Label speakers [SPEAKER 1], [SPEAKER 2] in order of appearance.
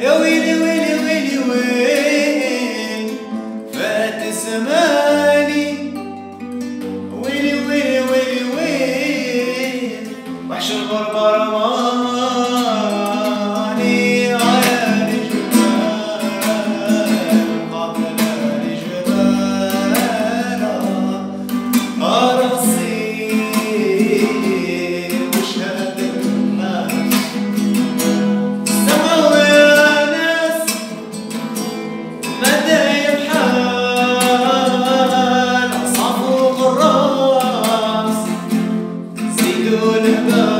[SPEAKER 1] يا ويلي ويلي ويلي ويل فات زماني ويلي ويلي ويلي ويل وحش البربرة ماما. the